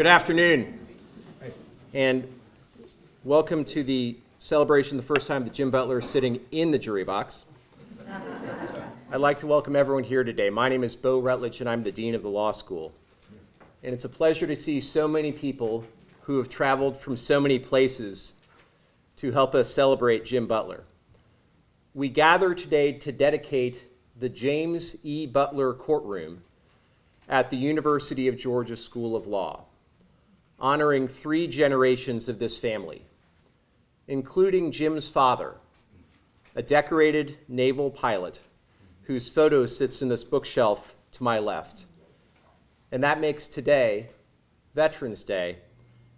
Good afternoon. And welcome to the celebration, the first time that Jim Butler is sitting in the jury box. I'd like to welcome everyone here today. My name is Bo Rutledge, and I'm the Dean of the Law School. And it's a pleasure to see so many people who have traveled from so many places to help us celebrate Jim Butler. We gather today to dedicate the James E. Butler Courtroom at the University of Georgia School of Law, honoring three generations of this family, including Jim's father, a decorated naval pilot whose photo sits in this bookshelf to my left. And that makes today, Veterans Day,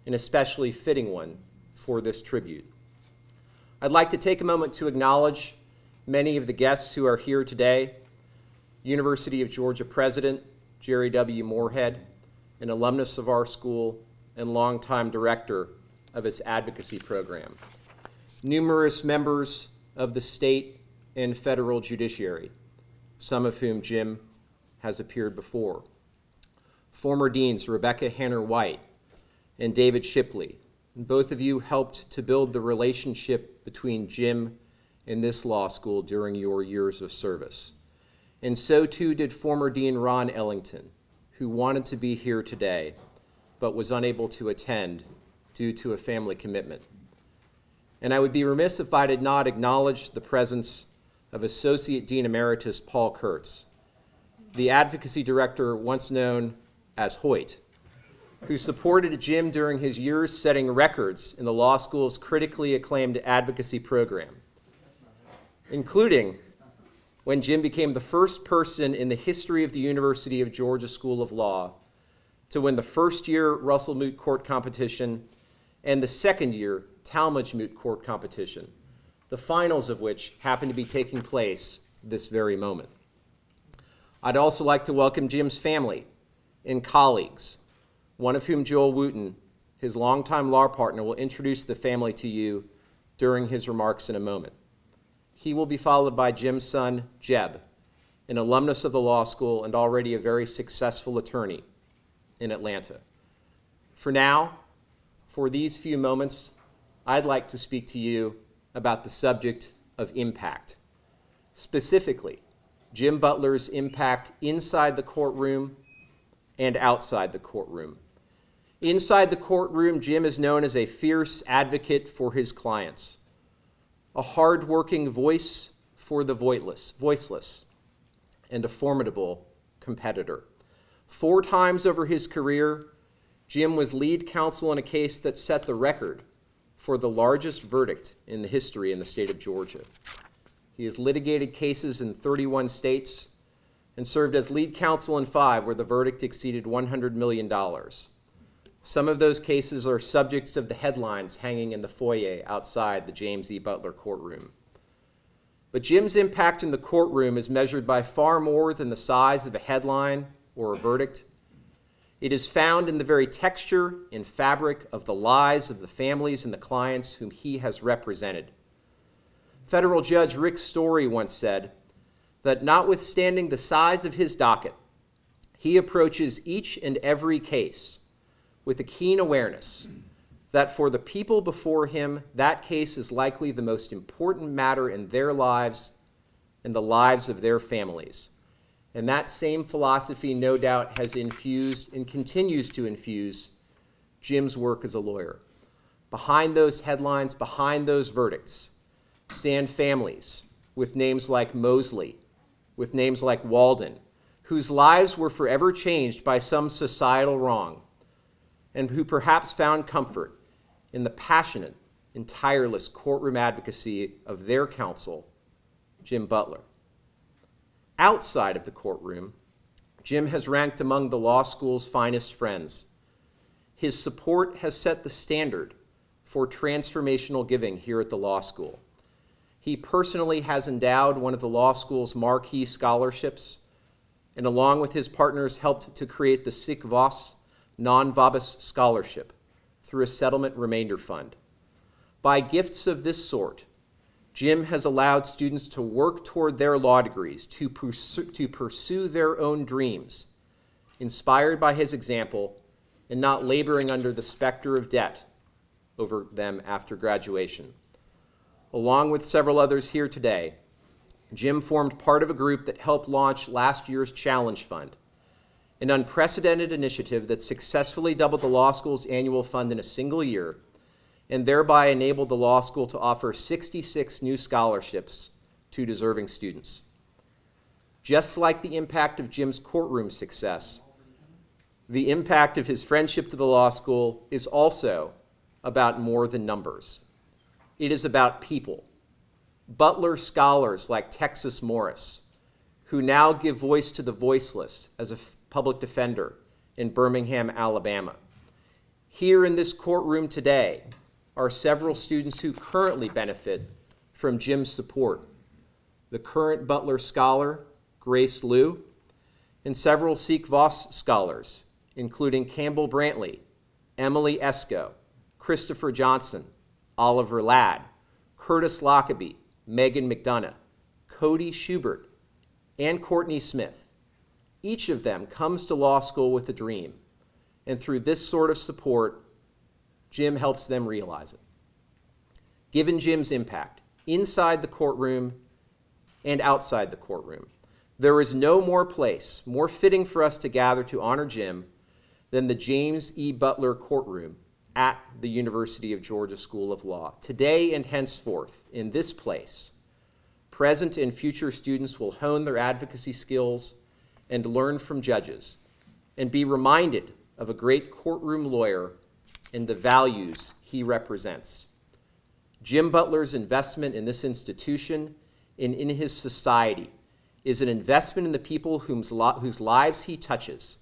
an especially fitting one for this tribute. I'd like to take a moment to acknowledge many of the guests who are here today. University of Georgia President Jere W. Morehead, an alumnus of our school and longtime director of its advocacy program. Numerous members of the state and federal judiciary, some of whom Jim has appeared before. Former deans Rebecca Hanner White and David Shipley, both of you helped to build the relationship between Jim and this law school during your years of service. And so too did former Dean Ron Ellington, who wanted to be here today but was unable to attend due to a family commitment. And I would be remiss if I did not acknowledge the presence of Associate Dean Emeritus Paul Kurtz, the advocacy director once known as Hoyt, who supported Jim during his years setting records in the law school's critically acclaimed advocacy program, including when Jim became the first person in the history of the University of Georgia School of Law to win the first year Russell Moot Court competition and the second year Talmadge Moot Court competition, the finals of which happen to be taking place this very moment. I'd also like to welcome Jim's family and colleagues, one of whom, Joel Wooten, his longtime law partner, will introduce the family to you during his remarks in a moment. He will be followed by Jim's son, Jeb, an alumnus of the law school and already a very successful attorney in Atlanta. For now, for these few moments, I'd like to speak to you about the subject of impact. Specifically, Jim Butler's impact inside the courtroom and outside the courtroom. Inside the courtroom, Jim is known as a fierce advocate for his clients a hard-working voice for the voiceless, voiceless, and a formidable competitor. Four times over his career, Jim was lead counsel in a case that set the record for the largest verdict in the history in the state of Georgia. He has litigated cases in 31 states and served as lead counsel in five where the verdict exceeded $100 million. Some of those cases are subjects of the headlines hanging in the foyer outside the James E. Butler courtroom. But Jim's impact in the courtroom is measured by far more than the size of a headline or a verdict. It is found in the very texture and fabric of the lives of the families and the clients whom he has represented. Federal Judge Rick Story once said that notwithstanding the size of his docket, he approaches each and every case with a keen awareness that for the people before him, that case is likely the most important matter in their lives and the lives of their families. And that same philosophy, no doubt, has infused and continues to infuse Jim's work as a lawyer. Behind those headlines, behind those verdicts, stand families with names like Mosley, with names like Walden, whose lives were forever changed by some societal wrong and who perhaps found comfort in the passionate and tireless courtroom advocacy of their counsel, Jim Butler. Outside of the courtroom, Jim has ranked among the law school's finest friends. His support has set the standard for transformational giving here at the law school. He personally has endowed one of the law school's marquee scholarships, and along with his partners, helped to create the Sic Vos non vobis scholarship through a settlement remainder fund. By gifts of this sort, Jim has allowed students to work toward their law degrees, to pursue, to pursue their own dreams, inspired by his example and not laboring under the specter of debt over them after graduation. Along with several others here today, Jim formed part of a group that helped launch last year's Challenge Fund, an unprecedented initiative that successfully doubled the law school's annual fund in a single year and thereby enabled the law school to offer 66 new scholarships to deserving students. Just like the impact of Jim's courtroom success, the impact of his friendship to the law school is also about more than numbers. It is about people. Butler scholars like Texas Morris, who now give voice to the voiceless as a public defender in Birmingham, Alabama. Here in this courtroom today are several students who currently benefit from Jim's support. The current Butler scholar, Grace Liu, and several Sic Vos scholars, including Campbell Brantley, Emily Esco, Christopher Johnson, Oliver Ladd, Curtis Lockaby, Megan McDonough, Cody Schubert, and Courtney Smith. Each of them comes to law school with a dream, and through this sort of support, Jim helps them realize it. Given Jim's impact inside the courtroom and outside the courtroom, there is no more place more fitting for us to gather to honor Jim than the James E. Butler courtroom at the University of Georgia School of Law. Today and henceforth, in this place, present and future students will hone their advocacy skills and learn from judges and be reminded of a great courtroom lawyer and the values he represents. Jim Butler's investment in this institution and in his society is an investment in the people whose, whose lives he touches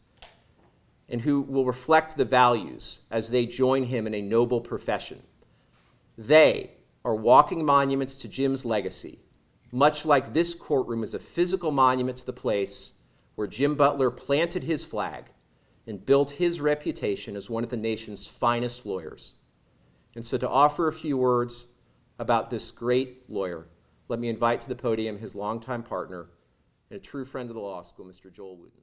and who will reflect the values as they join him in a noble profession. They are walking monuments to Jim's legacy, much like this courtroom is a physical monument to the place where Jim Butler planted his flag and built his reputation as one of the nation's finest lawyers. And so, to offer a few words about this great lawyer, let me invite to the podium his longtime partner and a true friend of the law school, Mr. Joel Wooten.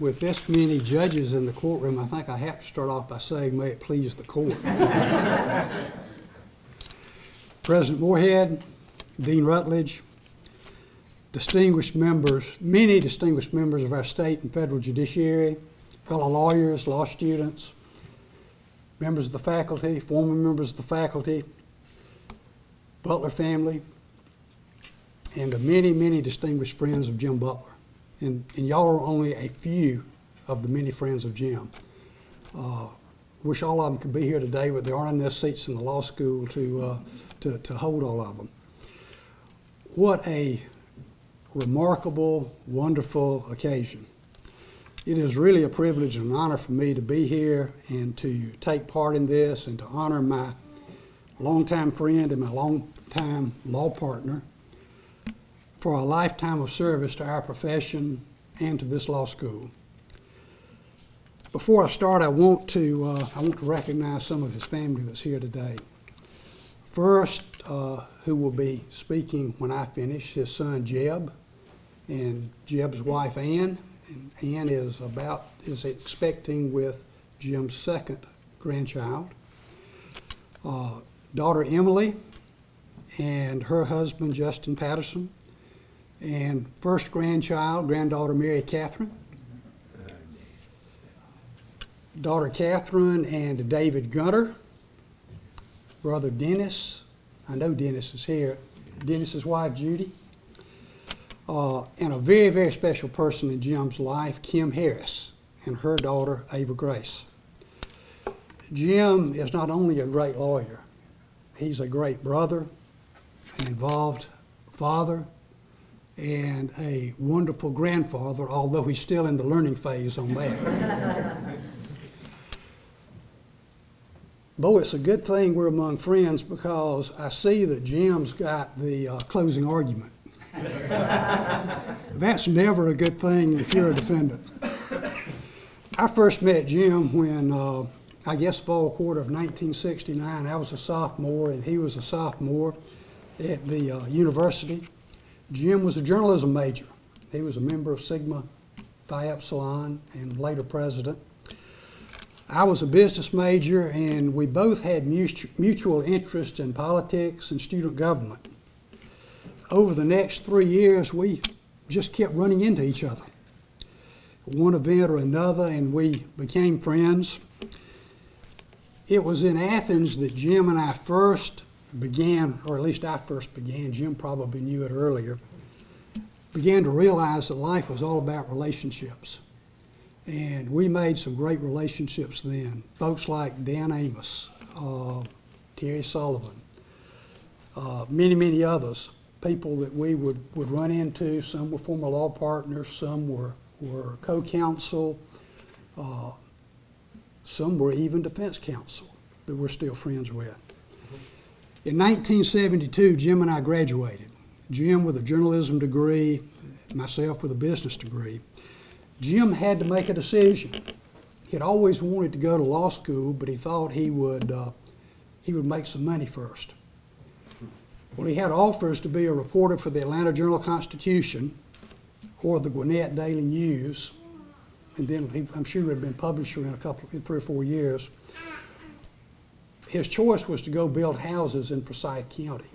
With this many judges in the courtroom, I think I have to start off by saying, may it please the court. President Morehead, Dean Rutledge, distinguished members, many distinguished members of our state and federal judiciary, fellow lawyers, law students, members of the faculty, former members of the faculty, Butler family, and the many, many distinguished friends of Jim Butler and, and y'all are only a few of the many friends of Jim. Uh, wish all of them could be here today, but there aren't enough seats in the law school to, uh, to, to hold all of them. What a remarkable, wonderful occasion. It is really a privilege and an honor for me to be here and to take part in this and to honor my longtime friend and my longtime law partner, for a lifetime of service to our profession and to this law school. Before I start, I want to uh, I want to recognize some of his family that's here today. First, uh, who will be speaking when I finish, his son Jeb, and Jeb's wife Ann. And Ann is about is expecting with Jim's second grandchild. Uh, daughter Emily, and her husband Justin Patterson and first grandchild, granddaughter Mary Catherine, daughter Catherine and David Gunter, brother Dennis. I know Dennis is here. Dennis's wife Judy, uh, and a very very special person in Jim's life, Kim Harris, and her daughter Ava Grace. Jim is not only a great lawyer, he's a great brother, an involved father, and a wonderful grandfather, although he's still in the learning phase on that. Boy, it's a good thing we're among friends because I see that Jim's got the uh, closing argument. That's never a good thing if you're a defendant. I first met Jim when, uh, I guess, fall quarter of 1969. I was a sophomore and he was a sophomore at the uh, university. Jim was a journalism major. He was a member of Sigma Phi Epsilon and later president. I was a business major, and we both had mutu- mutual interest in politics and student government. Over the next three years, we just kept running into each other, one event or another, and we became friends. It was in Athens that Jim and I first began, or at least I first began, Jim probably knew it earlier, began to realize that life was all about relationships. And we made some great relationships then. Folks like Dan Amos, uh, Terry Sullivan, uh, many, many others, people that we would, would run into. Some were former law partners, some were, were co counsel, uh, some were even defense counsel that we're still friends with. In 1972, Jim and I graduated. Jim with a journalism degree, myself with a business degree. Jim had to make a decision. He had always wanted to go to law school, but he thought he would uh, he would make some money first. Well, he had offers to be a reporter for the Atlanta Journal Constitution or the Gwinnett Daily News, and then he, I'm sure he had been publisher in a couple, in three or four years. His choice was to go build houses in Forsyth County.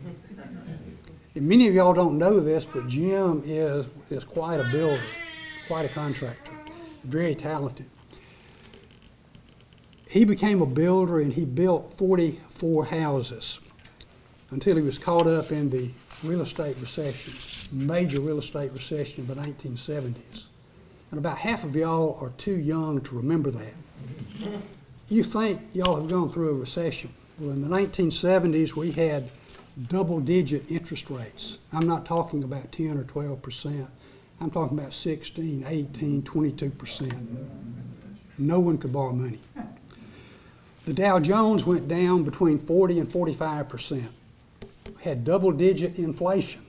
And many of y'all don't know this, but Jim is is quite a builder quite a contractor, very talented. He became a builder and he built 44 houses until he was caught up in the real estate recession, major real estate recession of the 1970s. And about half of y'all are too young to remember that. You think y'all have gone through a recession. Well, in the 1970s, we had double digit interest rates. I'm not talking about 10 or 12 percent. I'm talking about 16, 18, 22%. No one could borrow money. The Dow Jones went down between 40 and 45%. Had double digit inflation.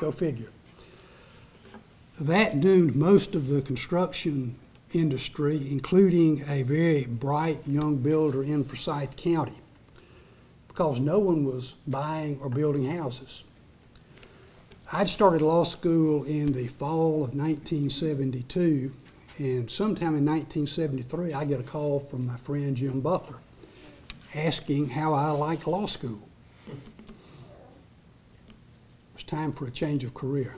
Go figure. That doomed most of the construction industry, including a very bright young builder in Forsyth County, because no one was buying or building houses. I'd started law school in the fall of 1972, and sometime in 1973, I get a call from my friend Jim Butler asking how I liked law school. It was time for a change of career.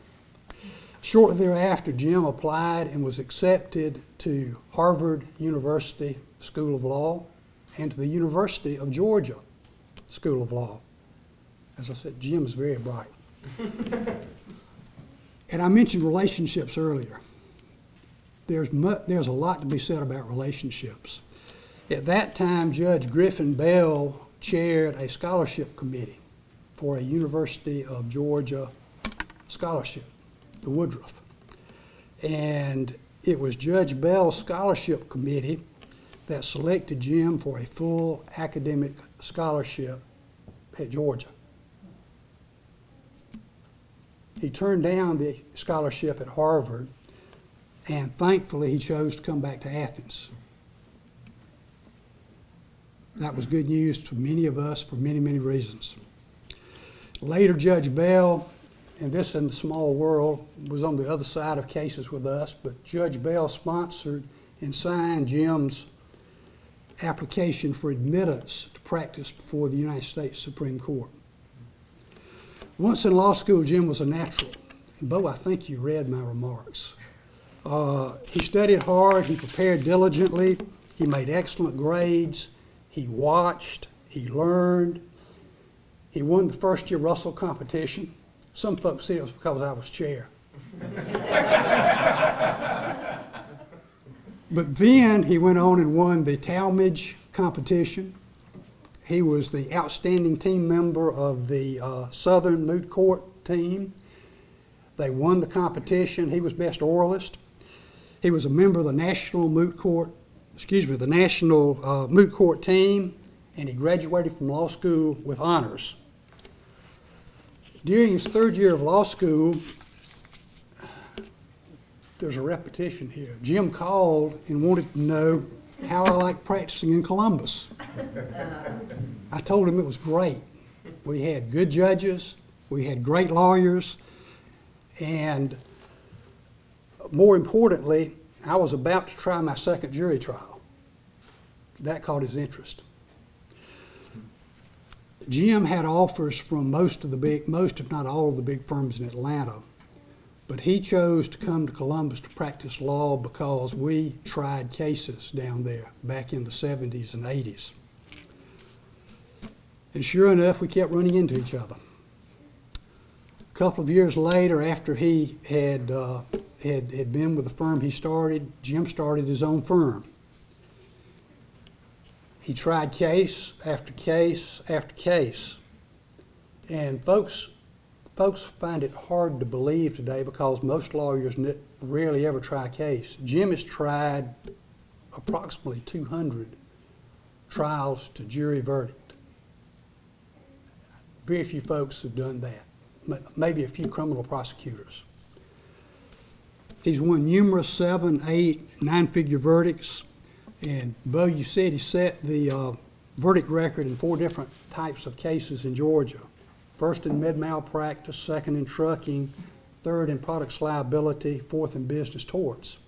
Shortly thereafter, Jim applied and was accepted to Harvard University School of Law and to the University of Georgia School of Law. As I said, Jim is very bright. and I mentioned relationships earlier. There's, there's a lot to be said about relationships. At that time, Judge Griffin Bell chaired a scholarship committee for a University of Georgia scholarship, Woodruff. And it was Judge Bell's scholarship committee that selected Jim for a full academic scholarship at Georgia. He turned down the scholarship at Harvard, and thankfully he chose to come back to Athens. That was good news to many of us for many, many reasons. Later, Judge Bell, and this in the small world, was on the other side of cases with us, but Judge Bell sponsored and signed Jim's application for admittance to practice before the United States Supreme Court. Once in law school, Jim was a natural. Bo, I think you read my remarks. Uh, he studied hard, he prepared diligently, he made excellent grades, he watched, he learned. He won the first year Russell competition. Some folks said it was because I was chair. but then he went on and won the Talmadge competition. He was the outstanding team member of the uh, Southern Moot Court team. They won the competition. He was best oralist. He was a member of the National Moot Court, excuse me, the National uh, Moot Court team, and he graduated from law school with honors. During his third year of law school, there's a repetition here. Jim called and wanted to know how I liked practicing in Columbus. I told him it was great. We had good judges, we had great lawyers, and more importantly, I was about to try my second jury trial. That caught his interest. Jim had offers from most of the big, most if not all of the big firms in Atlanta, but he chose to come to Columbus to practice law because we tried cases down there back in the 70s and 80s. And sure enough, we kept running into each other. A couple of years later, after he had, uh, had, had been with the firm he started, Jim started his own firm. He tried case after case after case. And folks, folks find it hard to believe today because most lawyers rarely ever try a case. Jim has tried approximately 200 trials to jury verdict. Very few folks have done that. Maybe a few criminal prosecutors. He's won numerous seven, eight, nine-figure verdicts. And Bo, you said he set the uh, verdict record in four different types of cases in Georgia. First in med malpractice, second in trucking, third in products liability, fourth in business torts.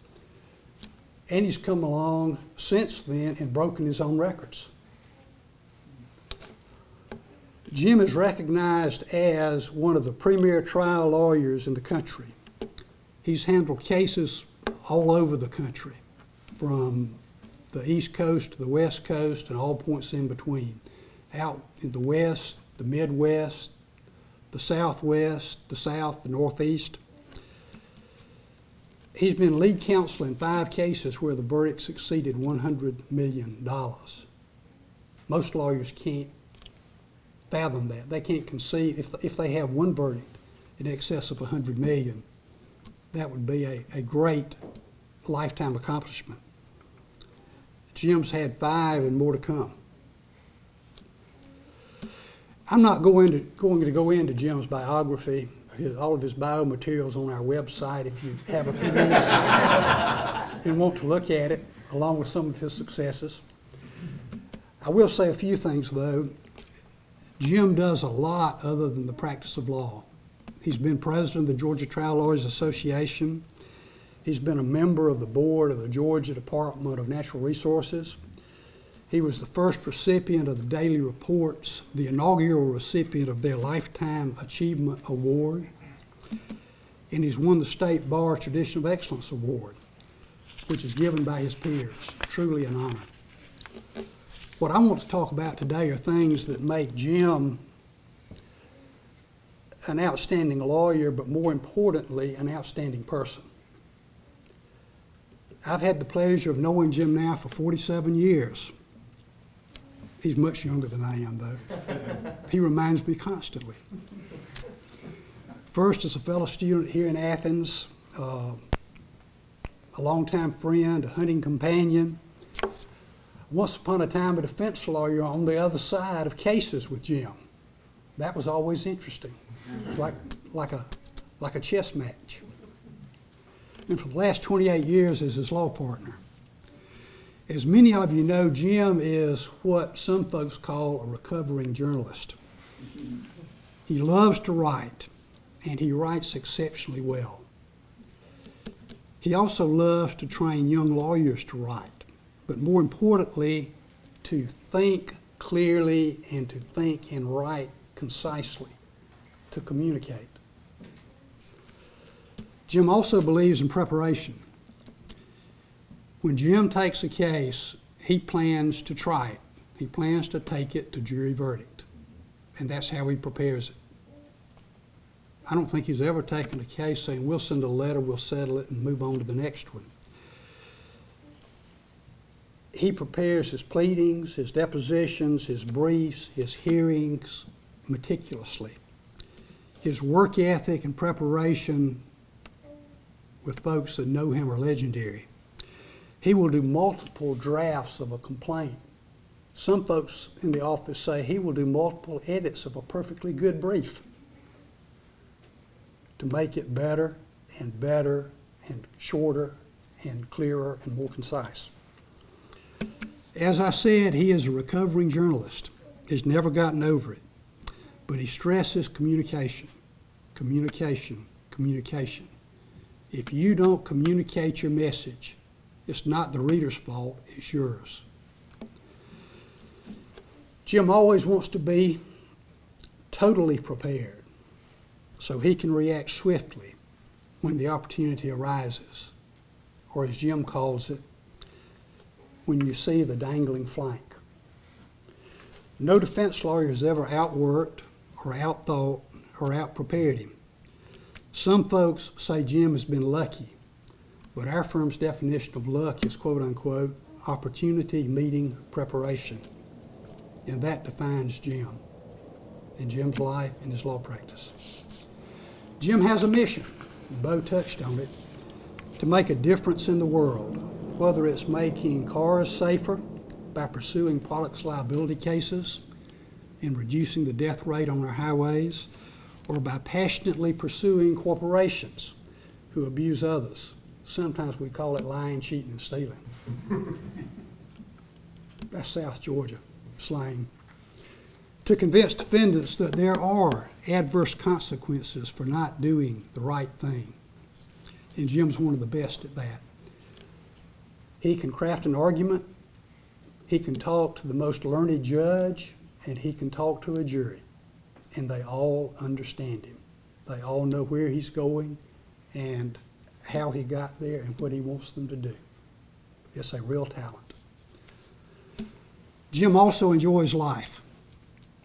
And he's come along since then and broken his own records. Jim is recognized as one of the premier trial lawyers in the country. He's handled cases all over the country, from the East Coast the West Coast and all points in between. Out in the West, the Midwest, the Southwest, the South, the Northeast. He's been lead counsel in five cases where the verdicts exceeded $100 million. Most lawyers can't fathom that. They can't conceive, if, if they have one verdict in excess of 100 million, that would be a, a great lifetime accomplishment. Jim's had five and more to come. I'm not going to, going to go into Jim's biography. His, all of his bio materials on our website if you have a few minutes and want to look at it, along with some of his successes. I will say a few things though. Jim does a lot other than the practice of law. He's been president of the Georgia Trial Lawyers Association. He's been a member of the board of the Georgia Department of Natural Resources. He was the first recipient of the Daily Report's, the inaugural recipient of their Lifetime Achievement Award. And he's won the State Bar Tradition of Excellence Award, which is given by his peers. Truly an honor. What I want to talk about today are things that make Jim an outstanding lawyer, but more importantly, an outstanding person. I've had the pleasure of knowing Jim now for 47 years. He's much younger than I am, though. he reminds me constantly. First, as a fellow student here in Athens, uh, a longtime friend, a hunting companion. Once upon a time, a defense lawyer on the other side of cases with Jim. That was always interesting, like, like, a, like a chess match. And for the last 28 years as his law partner. As many of you know, Jim is what some folks call a recovering journalist. He loves to write, and he writes exceptionally well. He also loves to train young lawyers to write, but more importantly, to think clearly and to think and write concisely, to communicate. Jim also believes in preparation. When Jim takes a case, he plans to try it. He plans to take it to jury verdict. And that's how he prepares it. I don't think he's ever taken a case saying, we'll send a letter, we'll settle it, and move on to the next one. He prepares his pleadings, his depositions, his briefs, his hearings meticulously. His work ethic and preparation with folks that know him are legendary. He will do multiple drafts of a complaint. Some folks in the office say he will do multiple edits of a perfectly good brief. to make it better and better and shorter and clearer and more concise. As I said, he is a recovering journalist. He's never gotten over it. But he stresses communication, communication, communication. If you don't communicate your message, it's not the reader's fault, it's yours. Jim always wants to be totally prepared so he can react swiftly when the opportunity arises, or as Jim calls it, when you see the dangling flank. No defense lawyer has ever outworked or outthought or outprepared him. Some folks say Jim has been lucky, but our firm's definition of luck is quote unquote opportunity meeting preparation. And that defines Jim and Jim's life and his law practice. Jim has a mission, Bo touched on it, to make a difference in the world, whether it's making cars safer by pursuing products liability cases and reducing the death rate on our highways, or by passionately pursuing corporations who abuse others. Sometimes we call it lying, cheating, and stealing. That's South Georgia slang. To convince defendants that there are adverse consequences for not doing the right thing. And Jim's one of the best at that. He can craft an argument, he can talk to the most learned judge, and he can talk to a jury. And they all understand him. They all know where he's going and how he got there and what he wants them to do. It's a real talent. Jim also enjoys life.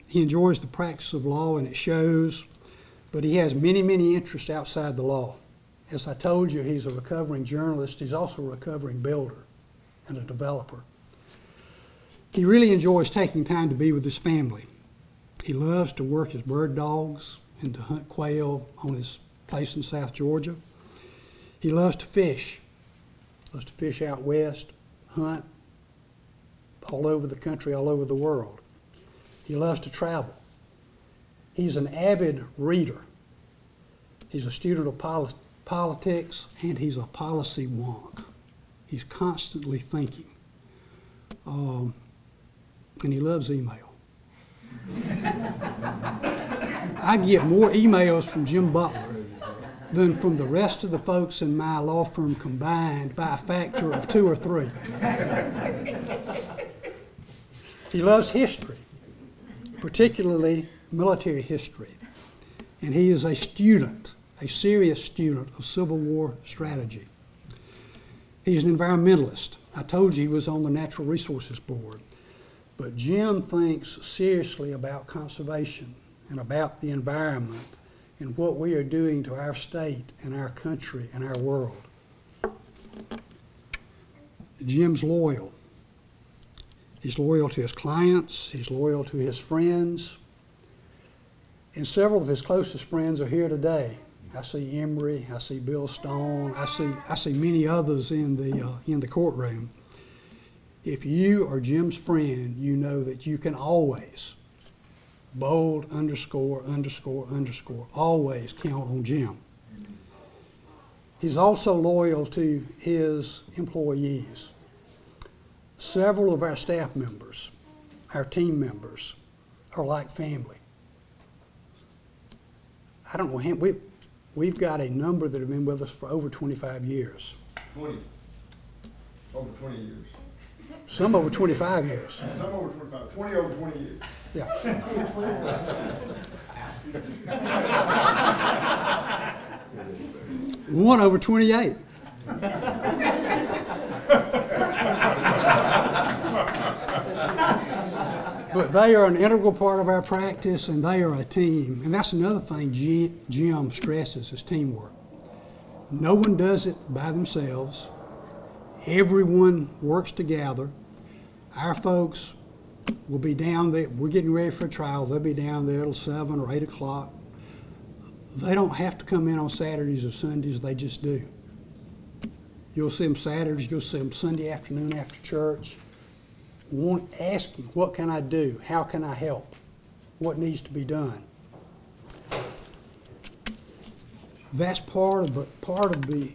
He enjoys the practice of law and it shows, but he has many, many interests outside the law. As I told you, he's a recovering journalist. He's also a recovering builder and a developer. He really enjoys taking time to be with his family. He loves to work his bird dogs and to hunt quail on his place in South Georgia. He loves to fish, loves to fish out west, hunt all over the country, all over the world. He loves to travel. He's an avid reader. He's a student of poli- politics and he's a policy wonk. He's constantly thinking. Um, and he loves email. I get more emails from Jim Butler than from the rest of the folks in my law firm combined by a factor of two or three. he loves history, particularly military history. And he is a student, a serious student of Civil War strategy. He's an environmentalist. I told you he was on the Natural Resources Board. But Jim thinks seriously about conservation and about the environment and what we are doing to our state and our country and our world. Jim's loyal. He's loyal to his clients, he's loyal to his friends, and several of his closest friends are here today. I see Emery, I see Bill Stone, I see, I see many others in the, uh, in the courtroom. If you are Jim's friend, you know that you can always, bold underscore, underscore, underscore, always count on Jim. He's also loyal to his employees. Several of our staff members, our team members, are like family. I don't know, him- we, we've got a number that have been with us for over 25 years, Twenty, over twenty years. Some over 25 years. Some over 25, 20 over twenty years. Yeah. One over 28. But they are an integral part of our practice and they are a team. And that's another thing Ji- Jim stresses is teamwork. No one does it by themselves. Everyone works together. Our folks will be down there. We're getting ready for a trial. They'll be down there till seven or eight o'clock. They don't have to come in on Saturdays or Sundays. They just do. You'll see them Saturdays. You'll see them Sunday afternoon after church. Want, asking, what can I do? How can I help? What needs to be done? That's part of, part of the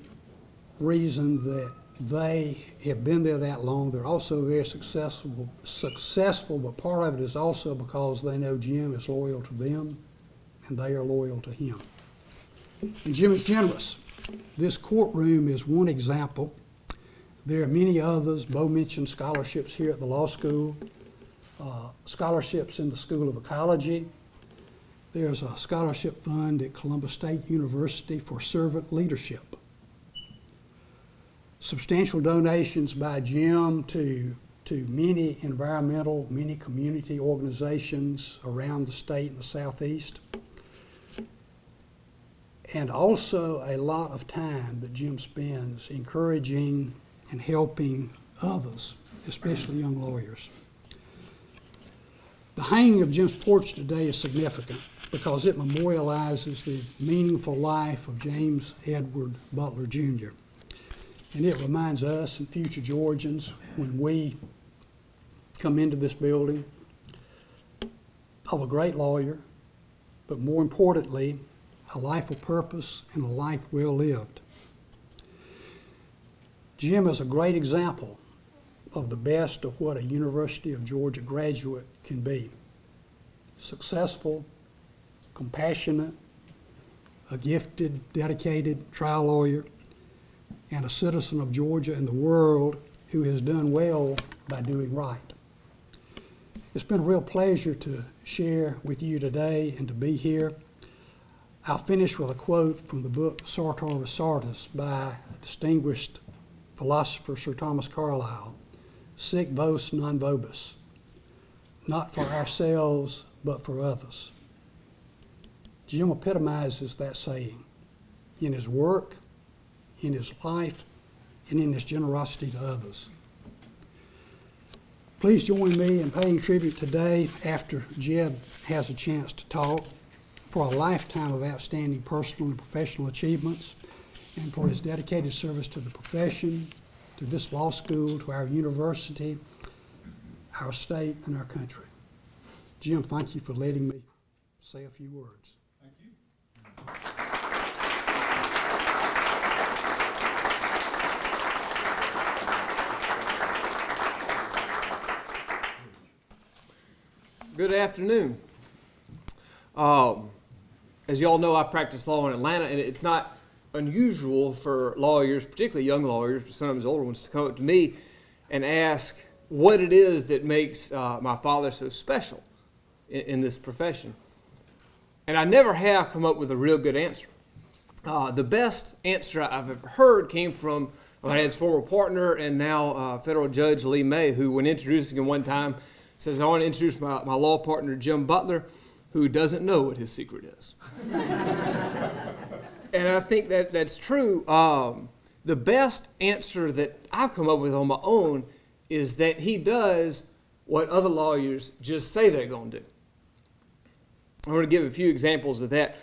reason that they have been there that long. They're also very successful, successful, but part of it is also because they know Jim is loyal to them and they are loyal to him. And Jim is generous. This courtroom is one example. There are many others. Bo mentioned scholarships here at the law school, uh, scholarships in the School of Ecology. There's a scholarship fund at Columbus State University for servant leadership. Substantial donations by Jim to, to many environmental, many community organizations around the state and the southeast and also a lot of time that Jim spends encouraging and helping others, especially young lawyers. The hanging of Jim's porch today is significant because it memorializes the meaningful life of James Edward Butler Jr. And it reminds us and future Georgians when we come into this building of a great lawyer, but more importantly, a life of purpose and a life well lived. Jim is a great example of the best of what a University of Georgia graduate can be. Successful, compassionate, a gifted, dedicated trial lawyer, and a citizen of Georgia and the world who has done well by doing right. It's been a real pleasure to share with you today and to be here. I'll finish with a quote from the book Sartor Resartus by distinguished philosopher Sir Thomas Carlyle Sic vos non vobis, not for ourselves, but for others. Jim epitomizes that saying in his work, in his life, and in his generosity to others. Please join me in paying tribute today after Jeb has a chance to talk for a lifetime of outstanding personal and professional achievements and for his dedicated service to the profession, to this law school, to our university, our state, and our country. Jim, thank you for letting me say a few words. Good afternoon. Um, as you all know, I practice law in Atlanta, and it's not unusual for lawyers, particularly young lawyers, but sometimes older ones, to come up to me and ask what it is that makes uh, my father so special in, in, this profession. And I never have come up with a real good answer. Uh, the best answer I've ever heard came from my dad's former partner and now uh, federal judge Lee May, who, when introducing him one time, says, I want to introduce my, my law partner, Jim Butler who doesn't know what his secret is. and I think that that's true. Um, the best answer that I've come up with on my own is that he does what other lawyers just say they're going to do. I'm going to give a few examples of that.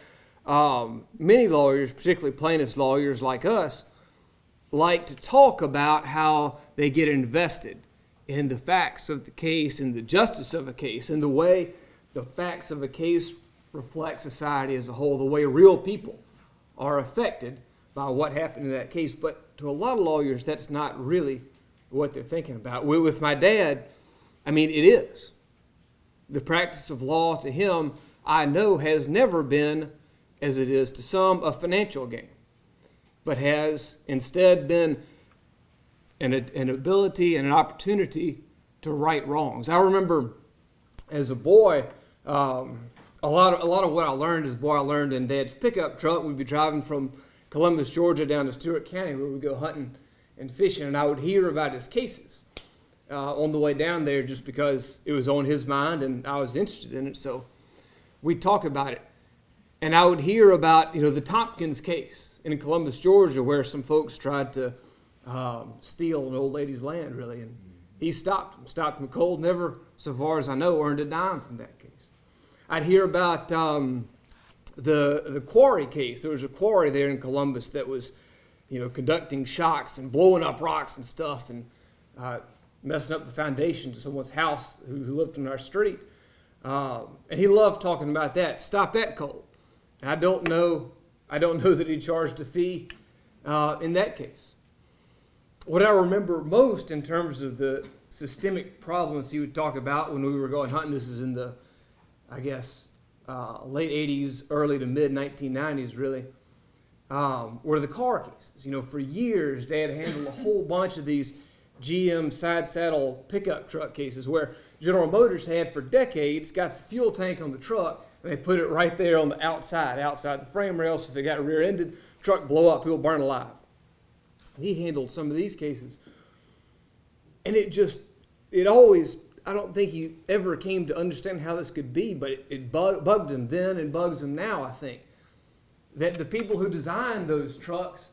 Um, many lawyers, particularly plaintiffs' lawyers like us, like to talk about how they get invested in the facts of the case and the justice of a case and the way the facts of a case reflect society as a whole, the way real people are affected by what happened in that case. But to a lot of lawyers, that's not really what they're thinking about. With my dad, I mean, it is. The practice of law to him, I know, has never been, as it is to some, a financial gain, but has instead been an, an ability and an opportunity to right wrongs. I remember as a boy, um, a lot of a lot of what I learned as a boy I learned in Dad's pickup truck. We'd be driving from Columbus, Georgia, down to Stewart County, where we'd go hunting and fishing, and I would hear about his cases uh, on the way down there, just because it was on his mind and I was interested in it. So we'd talk about it, and I would hear about you know the Tompkins case in Columbus, Georgia, where some folks tried to um, steal an old lady's land, really, and he stopped him, stopped them cold. Never, so far as I know, earned a dime from that case. I'd hear about um, the the quarry case. There was a quarry there in Columbus that was, you know, conducting shocks and blowing up rocks and stuff and uh, messing up the foundation to someone's house who, who lived on our street. Um, and he loved talking about that. Stop that cold. I don't know I don't know that he charged a fee uh, in that case. What I remember most in terms of the systemic problems he would talk about when we were going hunting, this is in the, I guess, uh, late 80s, early to mid 1990s, really, um, were the car cases. You know, for years, Dad handled a whole bunch of these GM side saddle pickup truck cases where General Motors had for decades got the fuel tank on the truck and they put it right there on the outside, outside the frame rail. So if it got rear ended, truck blow up, people burn alive. He handled some of these cases. And it just, it always, I don't think he ever came to understand how this could be, but it, it bug, bugged him then and bugs him now, I think. That the people who designed those trucks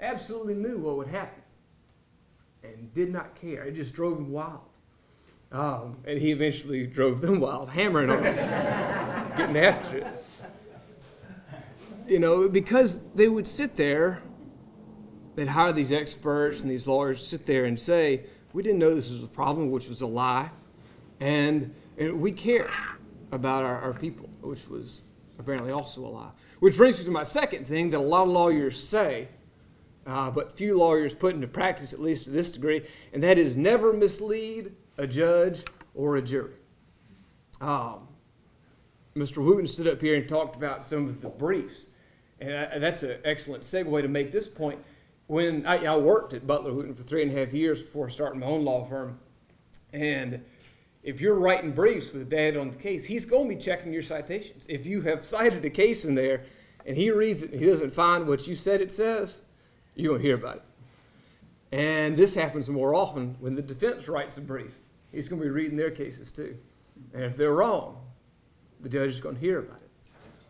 absolutely knew what would happen and did not care. It just drove him wild. Um, and he eventually drove them wild, hammering on them, getting after it. You know, because they would sit there, they'd hire these experts and these lawyers sit there and say, We didn't know this was a problem, which was a lie. And, and we care about our, our people, which was apparently also a lie. Which brings me to my second thing that a lot of lawyers say, uh, but few lawyers put into practice, at least to this degree, and that is never mislead a judge or a jury. Um, Mr. Wooten stood up here and talked about some of the briefs, and that's an excellent segue to make this point. When I, I worked at Butler Wooten for three and a half years before starting my own law firm, and if you're writing briefs with dad on the case, he's going to be checking your citations. If you have cited a case in there and he reads it and he doesn't find what you said it says, you're going to hear about it. And this happens more often when the defense writes a brief. He's going to be reading their cases too. And if they're wrong, the judge is going to hear about it.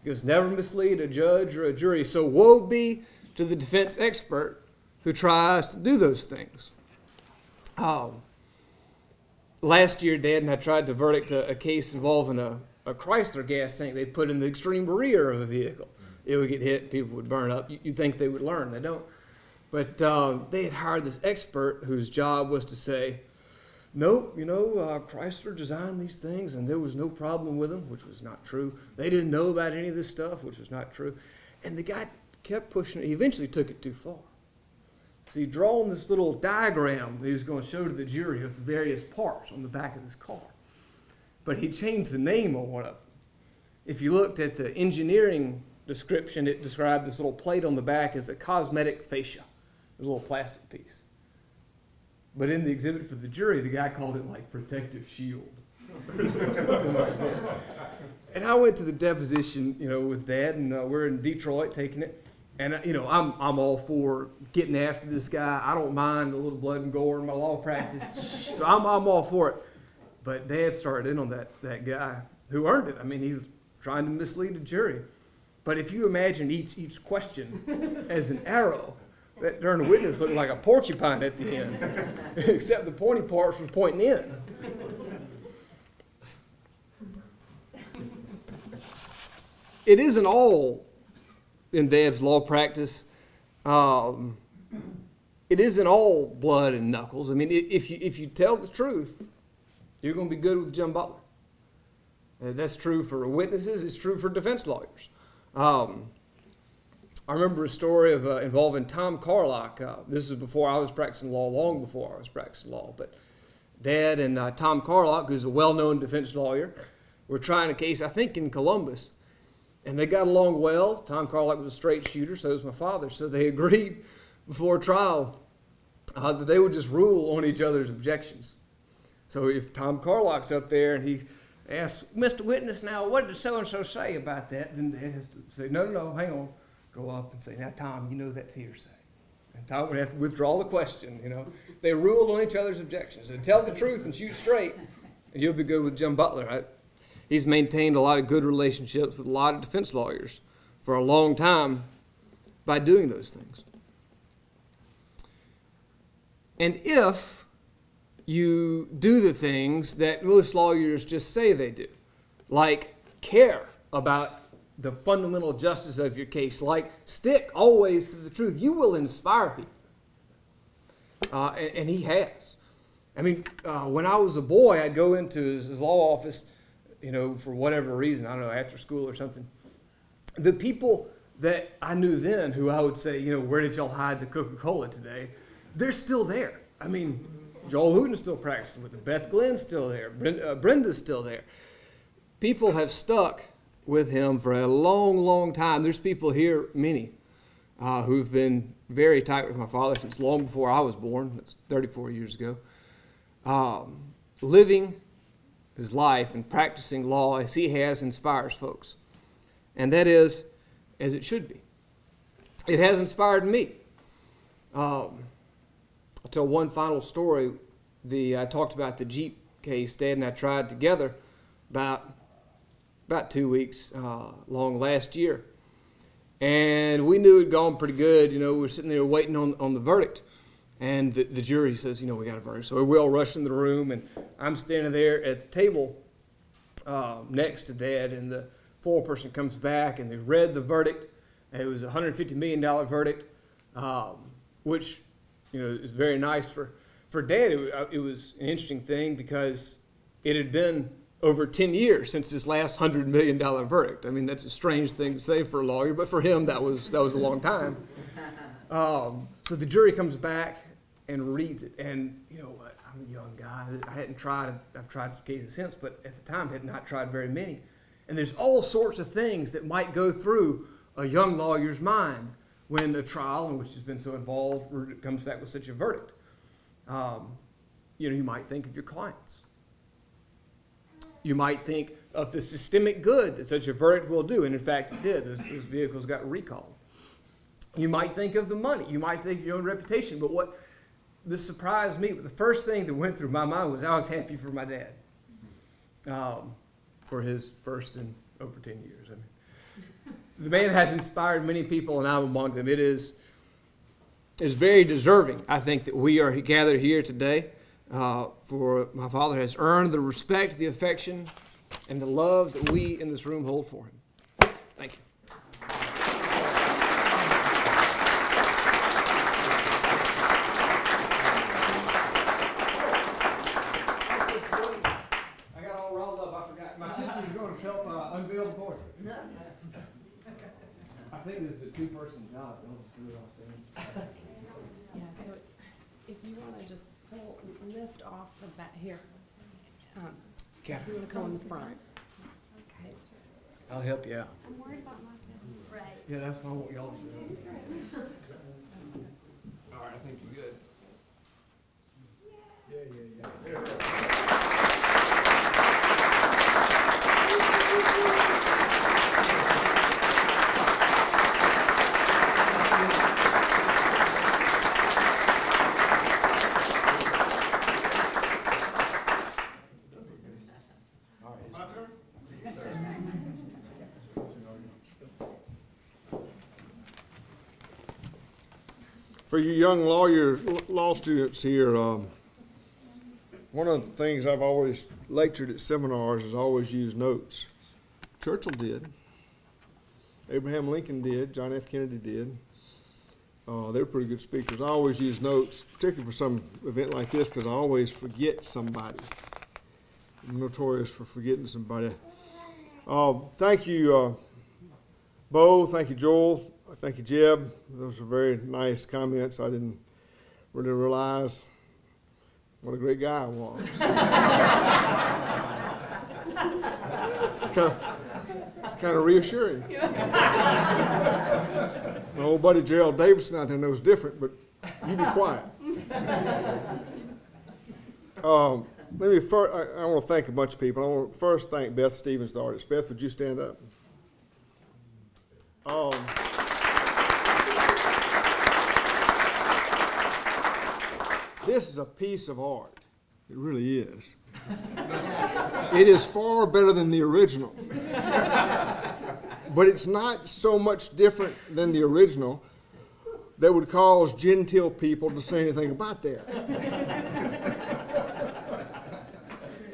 Because never mislead a judge or a jury. So woe be to the defense expert who tries to do those things. Um, last year, Dad and I tried to verdict a, a case involving a, a, Chrysler gas tank they put in the extreme rear of a vehicle. It would get hit, people would burn up. You, would think they would learn. They don't. But um, they had hired this expert whose job was to say, nope, you know, uh, Chrysler designed these things and there was no problem with them, which was not true. They didn't know about any of this stuff, which was not true. And the guy kept pushing it. He eventually took it too far. So he drawn this little diagram that he was going to show to the jury of the various parts on the back of this car. But he changed the name on one of them. If you looked at the engineering description, it described this little plate on the back as a cosmetic fascia a little plastic piece. But in the exhibit for the jury, the guy called it like protective shield. and I went to the deposition, you know, with Dad, and uh, we're in Detroit taking it. And you know, I'm I'm all for getting after this guy. I don't mind a little blood and gore in my law practice, so I'm I'm all for it. But Dad started in on that that guy who earned it. I mean, he's trying to mislead a jury. But if you imagine each each question as an arrow, that darn witness looked like a porcupine at the end, except the pointy parts was pointing in. It isn't all in Dad's law practice. Um, it isn't all blood and knuckles. I mean, if you if you tell the truth, you're going to be good with Jim Butler. And that's true for witnesses. It's true for defense lawyers. Um, I remember a story of uh, involving Tom Carlock. Uh, this is before I was practicing law, long before I was practicing law. But Dad and uh, Tom Carlock, who's a well-known defense lawyer, were trying a case, I think, in Columbus, and they got along well. Tom Carlock was a straight shooter, so was my father. So they agreed before trial uh, that they would just rule on each other's objections. So if Tom Carlock's up there and he asks, Mr. Witness, now what did so and so say about that? Then Dad has to say, no, no, no, hang on go up and say, now, Tom, you know that's hearsay. And Tom would have to withdraw the question, you know. They ruled on each other's objections. And tell the truth and shoot straight, and you'll be good with Jim Butler. Right? He's maintained a lot of good relationships with a lot of defense lawyers for a long time by doing those things. And if you do the things that most lawyers just say they do, like care about the fundamental justice of your case. Like, stick always to the truth. You will inspire people. Uh, and, and, he has. I mean, uh, when I was a boy, I'd go into his, his, law office, you know, for whatever reason, I don't know, after school or something. The people that I knew then, who I would say, you know, where did y'all hide the Coca Cola today? They're still there. I mean, Joel Wooten's still practicing with it. Beth Glenn's still there. Uh, Brenda's still there. People have stuck with him for a long, long time. There's people here, many, uh, who've been very tight with my father since long before I was born. That's 34 years ago. Um, living his life and practicing law as he has inspires folks. And that is as it should be. It has inspired me. Um, I'll tell one final story. The I talked about the Jeep case. Dad and I tried together about about two weeks uh, long last year, and we knew it had gone pretty good. You know, we were sitting there waiting on on the verdict, and the, the jury says, you know, we got a verdict. So we all rush in the room, and I'm standing there at the table uh, next to Dad, and the foreperson comes back, and they read the verdict. It was a $150 million verdict, um, which, you know, is very nice for, for Dad. It, uh, it was an interesting thing because it had been over 10 years since his last $100 million verdict. I mean, that's a strange thing to say for a lawyer, but for him, that was, that was a long time. Um, so the jury comes back and reads it, and you know what? I'm a young guy. I hadn't tried. I've tried some cases since, but at the time had not tried very many. And there's all sorts of things that might go through a young lawyer's mind when a trial in which he's been so involved comes back with such a verdict. Um, you know, you might think of your clients. You might think of the systemic good that such a verdict will do, and in fact, it did. Those, those vehicles got recalled. You might think of the money. You might think of your own reputation. But what this surprised me, the first thing that went through my mind was I was happy for my dad um, for his first in over 10 years. I mean, the man has inspired many people, and I'm among them. It is, is very deserving, I think, that we are gathered here today. Uh, for my father has earned the respect, the affection, and the love that we in this room hold for him. Thank you. I got all rolled up. I forgot. My sister's going to help unveil the. I think this is a two-person job. Don't just do it all stand. Yeah, so if you want to just pull, lift off the back, here. Um, If you Catherine, want to come in the front. Okay. I'll help you out. I'm worried about my family. Right. Yeah, that's fine. What y'all do. All right, I think you're good. Yeah, yeah, yeah. For you young lawyer, law students here, um, one of the things I've always lectured at seminars is always use notes. Churchill did. Abraham Lincoln did. John F. Kennedy did. Uh, they were pretty good speakers. I always use notes, particularly for some event like this, because I always forget somebody. I'm notorious for forgetting somebody. Uh, thank you, uh, Bo. Thank you, Joel. Thank you, Jeb. Those are very nice comments. I didn't really realize what a great guy I was. it's kind of it's kind of reassuring. My old buddy Gerald Davidson out there knows different, but you be quiet. Um, let me first, I, I want to thank a bunch of people. I want to first thank Beth Stephens, the artist. Beth, would you stand up? Um, this is a piece of art. It really is. it is far better than the original. but it's not so much different than the original that would cause genteel people to say anything about that.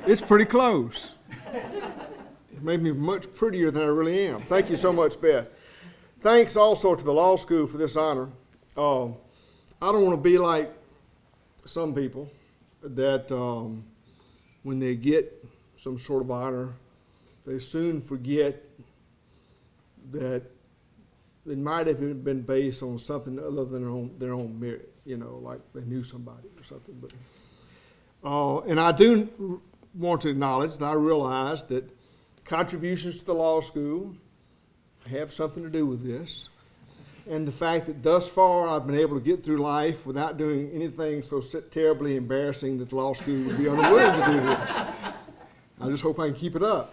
it's pretty close. It made me much prettier than I really am. Thank you so much, Beth. Thanks also to the law school for this honor. Uh, I don't want to be like some people that um, when they get some sort of honor, they soon forget that it might have been based on something other than their own, their own merit, you know, like they knew somebody or something. But, uh, and I do want to acknowledge that I realize that contributions to the law school have something to do with this. And the fact that thus far I've been able to get through life without doing anything so terribly embarrassing that the law school would be unwilling to do this. I just hope I can keep it up.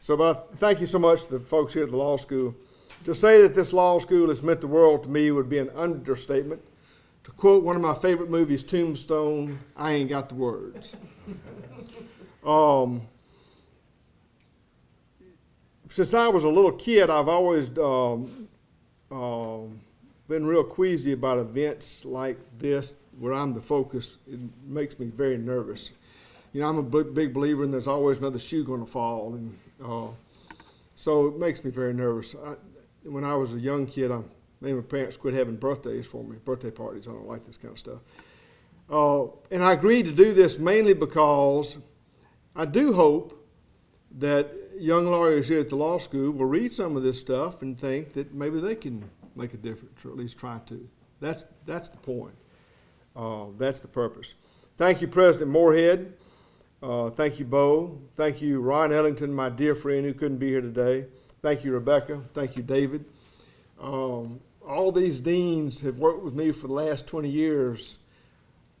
So, but thank you so much to the folks here at the law school. To say that this law school has meant the world to me would be an understatement. To quote one of my favorite movies, Tombstone, I ain't got the words. Um, since I was a little kid, I've always um, um, been real queasy about events like this where I'm the focus. It makes me very nervous. You know, I'm a big, believer in there's always another shoe going to fall, and uh, so it makes me very nervous. I, when I was a young kid, I made my parents quit having birthdays for me, birthday parties. I don't like this kind of stuff. Uh, and I agreed to do this mainly because I do hope that young lawyers here at the law school will read some of this stuff and think that maybe they can make a difference, or at least try to. That's, that's the point. Uh, that's the purpose. Thank you, President Morehead. Uh, thank you, Bo. Thank you, Ron Ellington, my dear friend who couldn't be here today. Thank you, Rebecca. Thank you, David. Um, all these deans have worked with me for the last 20 years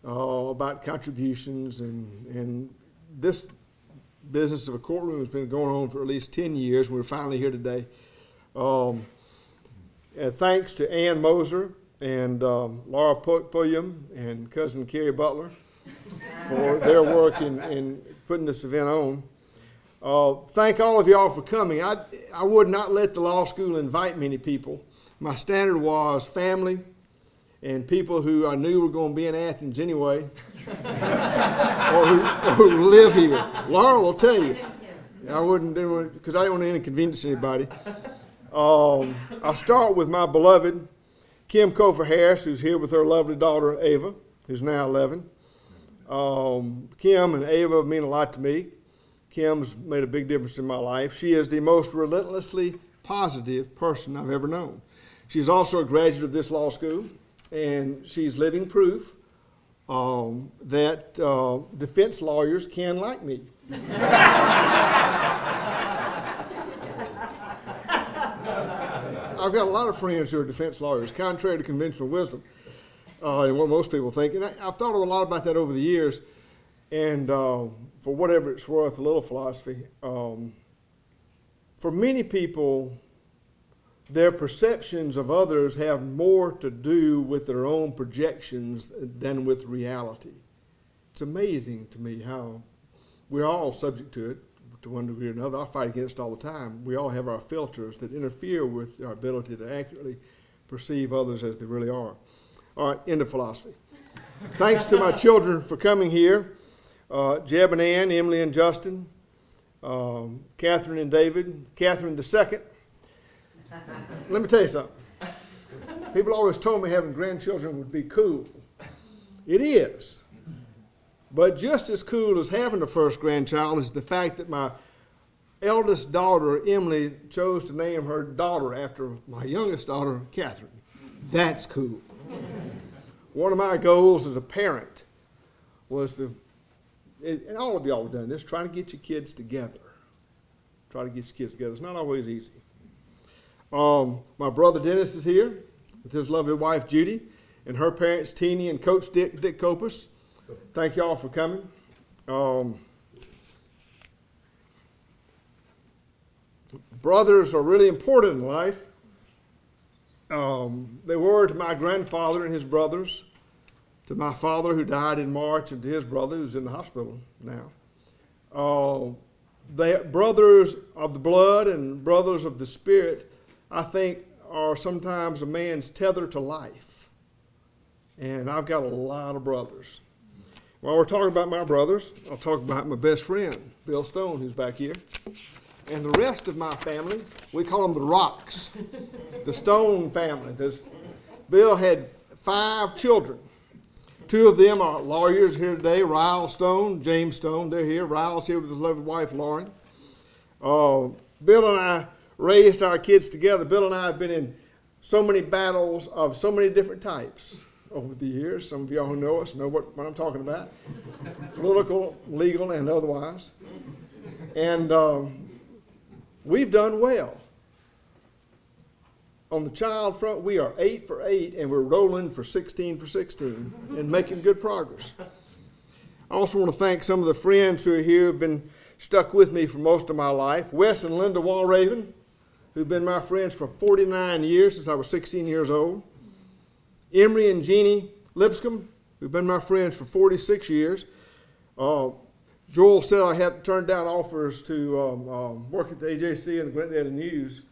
uh, about contributions, and, and this business of a courtroom has been going on for at least 10 years. We're finally here today. Um, and thanks to Ann Moser and um, Laura Pulliam and cousin Carrie Butler for their work in, in putting this event on. Uh, thank all of y'all for coming. I, I would not let the law school invite many people. My standard was family and people who I knew were going to be in Athens anyway, or, who, or live here. Laura will tell you. I wouldn't, do it because I don't want to inconvenience anybody. Um, I'll start with my beloved Kim Kofer Harris, who's here with her lovely daughter Ava, who's now 11. Um, Kim and Ava mean a lot to me. Kim's made a big difference in my life. She is the most relentlessly positive person I've ever known. She's also a graduate of this law school, and she's living proof um, that uh, defense lawyers can like me. I've got a lot of friends who are defense lawyers, contrary to conventional wisdom uh, and what most people think. And I, have thought a lot about that over the years. And uh, for whatever it's worth, a little philosophy. Um, for many people, their perceptions of others have more to do with their own projections than with reality. It's amazing to me how we're all subject to it to one degree or another. I fight against all the time. We all have our filters that interfere with our ability to accurately perceive others as they really are. All right, end of philosophy. Thanks to my children for coming here uh, Jeb and Ann, Emily and Justin, um, Catherine and David, Catherine the second. Let me tell you something. People always told me having grandchildren would be cool. It is. But just as cool as having the first grandchild is the fact that my eldest daughter, Emily, chose to name her daughter after my youngest daughter, Catherine. That's cool. One of my goals as a parent was to, and all of y'all have done this, try to get your kids together. Try to get your kids together. It's not always easy. Um, my brother Dennis is here with his lovely wife Judy and her parents Teeny and Coach Dick, Dick Copus. Thank y'all for coming. Um, brothers are really important in life um, they were to my grandfather and his brothers, to my father who died in March, and to his brother who's in the hospital now. Uh, they brothers of the blood and brothers of the spirit, I think, are sometimes a man's tether to life. And I've got a lot of brothers. While we're talking about my brothers, I'll talk about my best friend, Bill Stone, who's back here and the rest of my family, we call them the Rocks, the Stone family. There's, Bill had five children. Two of them are lawyers here today Ryle Stone, James Stone. They're here. Ryle's here with his lovely wife, Lauren. Uh, Bill and I raised our kids together. Bill and I have been in so many battles of so many different types over the years. Some of y'all who know us know what, what I'm talking about political, legal, and otherwise. And um, we've done well. On the child front, we are eight for eight, and we're rolling for 16 for 16 and making good progress. I also want to thank some of the friends who are here who've been stuck with me for most of my life. Wes and Linda Walraven, who've been my friends for 49 years since I was 16 years old. Emery and Jeannie Lipscomb, who've been my friends for 46 years. Uh, Joel said I had turned down offers to um, um, work at the AJC and the Glendale News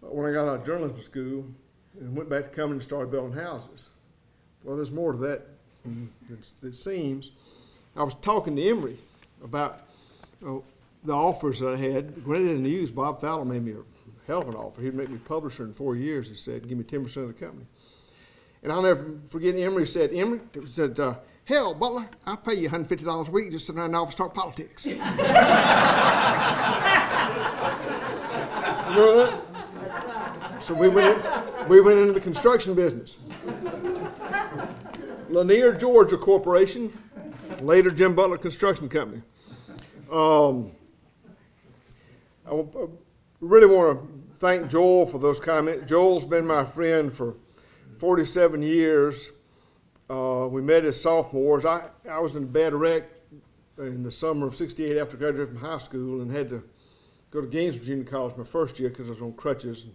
when I got out of journalism school and went back to Cumming and started building houses. Well, there's more to that than it, seems. I was talking to Emery about uh, the offers that I had. Glendale News, Bob Fowler made me a hell of an offer. He'd make me publisher in four years, he said, give me 10% of the company. And I'll never forget Emery said, Emery said, uh, hell, Butler, I'll pay you $150 a week just sit around the office talk politics. you know? So we went, in, we went into the construction business. Lanier, Georgia Corporation, later Jim Butler Construction Company. Um, I I really want to thank Joel for those comments. Joel's been my friend for 47 years. Uh, we met as sophomores. I, I was in bad wreck in the summer of 68 after graduating from high school and had to go to Gainesville Junior College my first year because I was on crutches.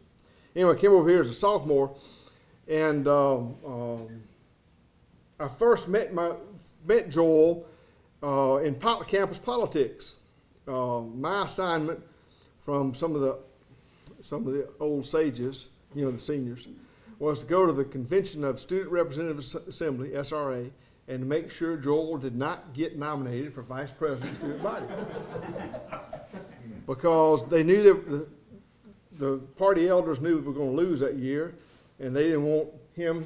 Anyway, I came over here as a sophomore, and um, um, I first met my met Joel uh, in campus politics. Uh, my assignment from some of the some of the old sages, you know, the seniors, was to go to the convention of Student Representative Assembly (SRA) and make sure Joel did not get nominated for vice president of the student body because they knew that the, the party elders knew we were going to lose that year, and they didn't want him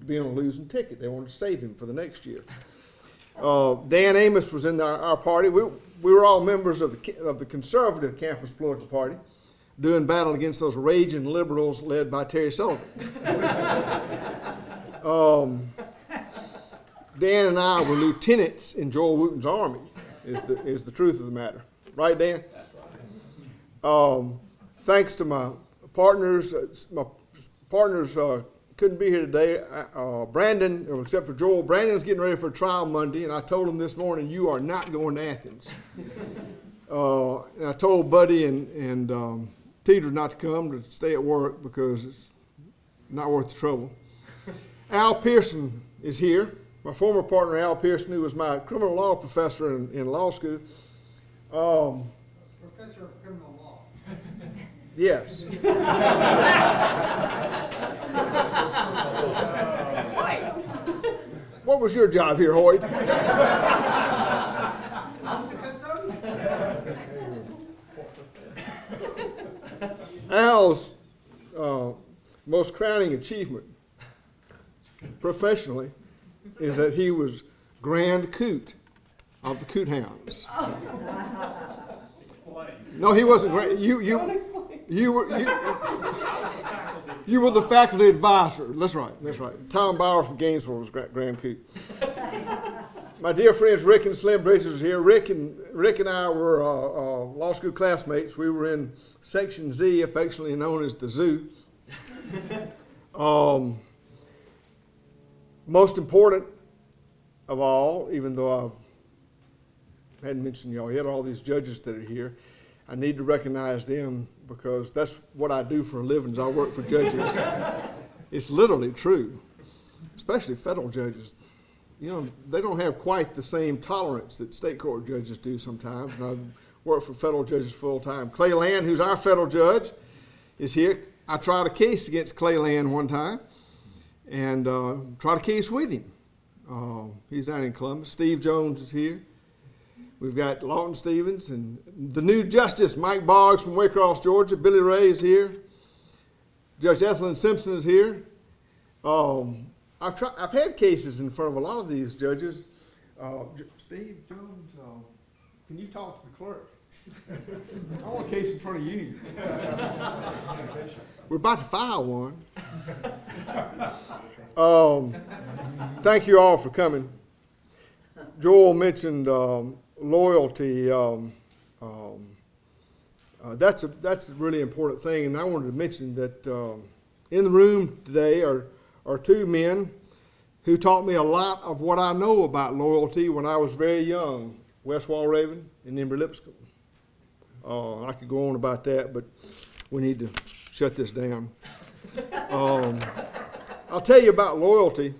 to be on a losing ticket. They wanted to save him for the next year. Uh, Dan Amos was in our, our party. We, we were all members of the, of the conservative campus political party, doing battle against those raging liberals led by Terry Sullivan. um, Dan and I were lieutenants in Joel Wooten's army, is the, is the truth of the matter. Right, Dan? Um, thanks to my partners, uh, my partners uh, couldn't be here today. Uh, Brandon, except for Joel, Brandon's getting ready for trial Monday, and I told him this morning, "You are not going to Athens." uh, and I told Buddy and and um, Teeter not to come to stay at work because it's not worth the trouble. Al Pearson is here. My former partner, Al Pearson, who was my criminal law professor in, in law school. Um, Professor of criminal law. Yes. What was your job here, Hoyt? I'm the custodian. Al's uh, most crowning achievement professionally is that he was Grand Coot of the Coot Hounds. No, he wasn't. Grand, you you you were you, you were the faculty advisor. That's right. That's right. Tom Bauer from Gainesville was Gra- Grand Coot. My dear friends Rick and Slim Bridges are here. Rick and Rick and I were uh, uh, law school classmates. We were in Section Z, affectionately known as the Zoo. Um, most important of all, even though I hadn't mentioned y'all yet, all these judges that are here, I need to recognize them because that's what I do for a living. Is I work for judges. it's literally true, especially federal judges. You know, they don't have quite the same tolerance that state court judges do sometimes. And I work for federal judges full time. Clay Land, who's our federal judge, is here. I tried a case against Clay Land one time and uh, tried a case with him. Uh, he's down in Columbus. Steve Jones is here. We've got Lawton Stevens and the new justice, Mike Boggs from Waycross, Georgia. Billy Ray is here. Judge Ethelyn Simpson is here. Um, I've, tried, I've had cases in front of a lot of these judges. Uh, Steve Jones, uh, can you talk to the clerk? I want a case in front of you. We're about to file one. Um, thank you all for coming. Joel mentioned um, loyalty. Um, um, uh, that's a that's a really important thing, and I wanted to mention that um, in the room today are are two men who taught me a lot of what I know about loyalty when I was very young. West Walraven and Embry Lipscomb. Uh, I could go on about that, but we need to shut this down. Um, I'll tell you about loyalty.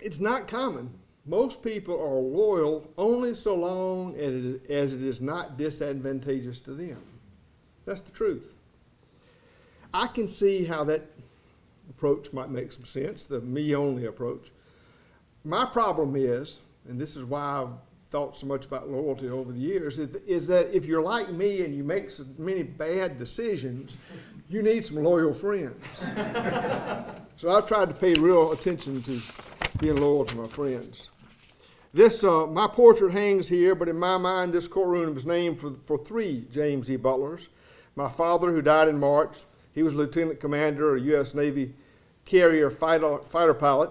It's not common. Most people are loyal only so long as it is, not disadvantageous to them. That's the truth. I can see how that approach might make some sense, the me only approach. My problem is, and this is why I've thought so much about loyalty over the years, is, is that if you're like me and you make so many bad decisions, you need some loyal friends. so I've tried to pay real attention to being loyal to my friends. This, uh, my portrait hangs here, but in my mind, this courtroom is named for, for three James E. Butlers. My father, who died in March, he was lieutenant commander, a U.S. Navy carrier fighter, fighter pilot,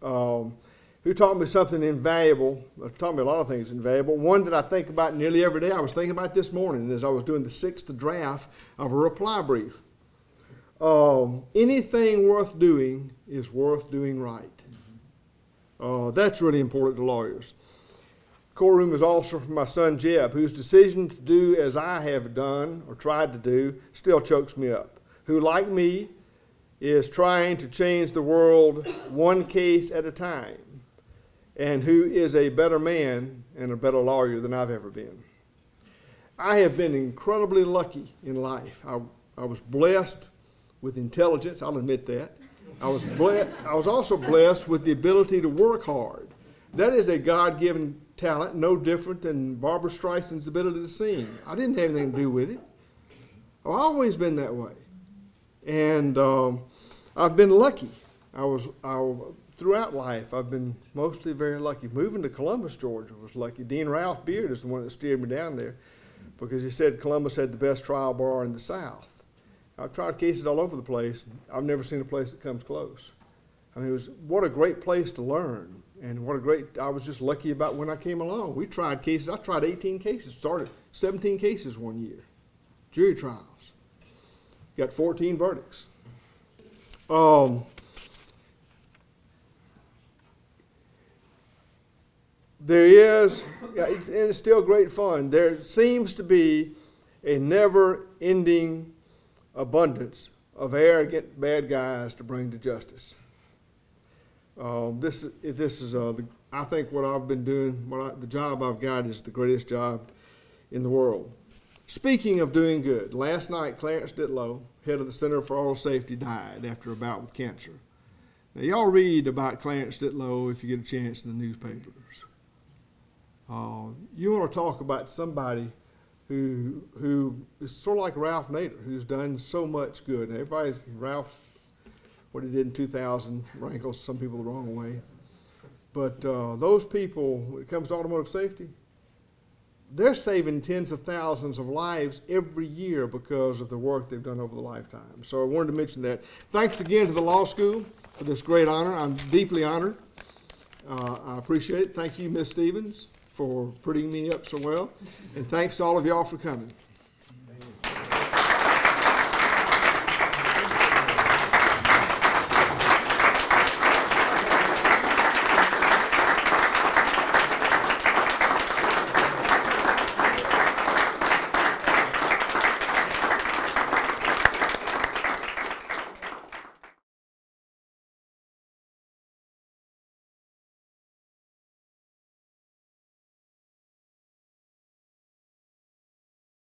um, who taught me something invaluable. uh, Taught me a lot of things invaluable. One that I think about nearly every day. I was thinking about this morning as I was doing the sixth draft of a reply brief. Um, anything worth doing is worth doing right. Uh, that's really important to lawyers. Courtroom is also for my son Jeb, whose decision to do as I have done or tried to do still chokes me up. Who, like me, is trying to change the world one case at a time, and who is a better man and a better lawyer than I've ever been. I have been incredibly lucky in life. I, I was blessed with intelligence, I'll admit that. I was, ble- I was also blessed with the ability to work hard. That is a God given talent, no different than Barbra Streisand's ability to sing. I didn't have anything to do with it. I've always been that way. And um, I've been lucky. I was I, throughout life. I've been mostly very lucky. Moving to Columbus, Georgia, was lucky. Dean Ralph Beaird is the one that steered me down there, because he said Columbus had the best trial bar in the South. I've tried cases all over the place. I've never seen a place that comes close. I mean, it was what a great place to learn, and what a great. I was just lucky about when I came along. We tried cases. I tried 18 cases. Started 17 cases one year, jury trials. Got 14 verdicts. Um, there is, and it's still great fun. There seems to be a never-ending abundance of arrogant bad guys to bring to justice. Um, this this is uh, the, I think what I've been doing, what I, the job I've got is the greatest job in the world. Speaking of doing good, last night Clarence Ditlow, head of the Center for Auto Safety, died after a bout with cancer. Now y'all read about Clarence Ditlow if you get a chance in the newspapers. Uh, you want to talk about somebody who who is sort of like Ralph Nader, who's done so much good. Everybody's Ralph, what he did in 2000 rankles some people the wrong way. But uh, those people, when it comes to automotive safety, they're saving tens of thousands of lives every year because of the work they've done over the lifetime. So I wanted to mention that. Thanks again to the law school for this great honor. I'm deeply honored. Uh, I appreciate it. Thank you, Ms. Stephens, for putting me up so well. And thanks to all of y'all for coming.